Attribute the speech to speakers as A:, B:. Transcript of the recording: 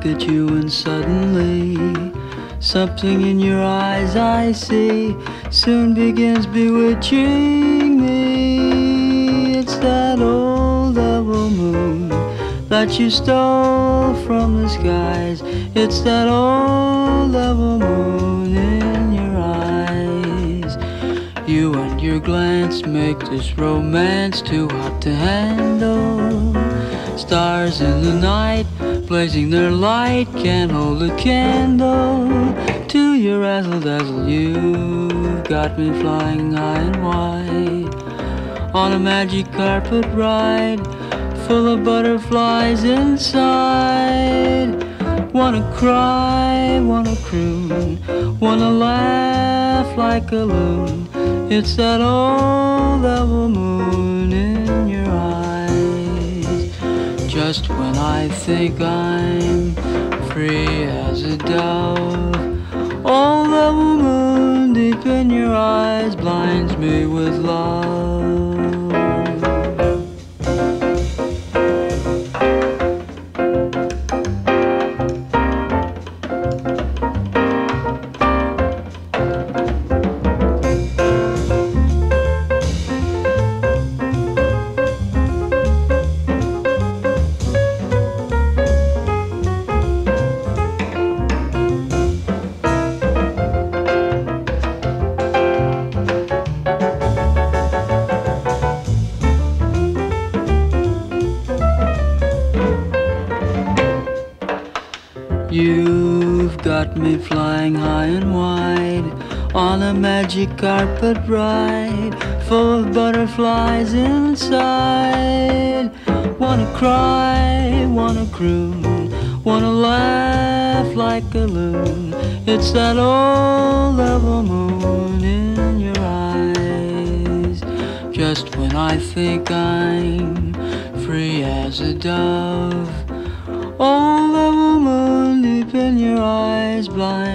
A: look at you and suddenly something in your eyes I see soon begins bewitching me. It's that old devil moon that you stole from the skies. It's that old devil moon glance make this romance too hot to handle. Stars in the night, blazing their light, can't hold a candle to your razzle dazzle. You got me flying high and wide on a magic carpet ride full of butterflies inside. Wanna cry, wanna croon, wanna laugh like a loon. It's that old devil moon in your eyes. Just when I think I'm free as a dove, old devil moon deep in your eyes blinds me with love. You've got me flying high and wide on a magic carpet ride full of butterflies inside. Wanna cry, wanna croon, wanna laugh like a loon. It's that old devil moon in your eyes. Just when I think I'm free as a dove. All the moon